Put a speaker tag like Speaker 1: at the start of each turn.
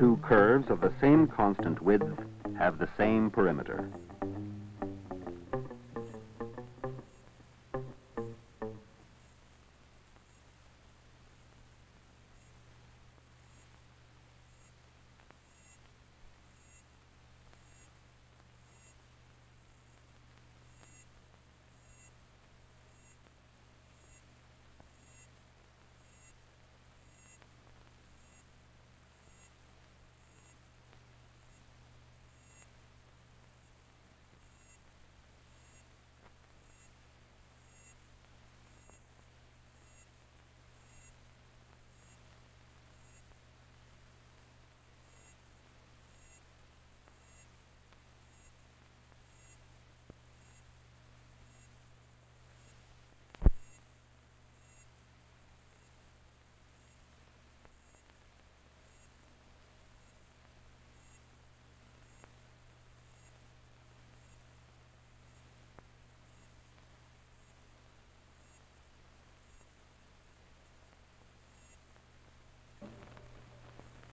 Speaker 1: Two curves of the same constant width have the same perimeter.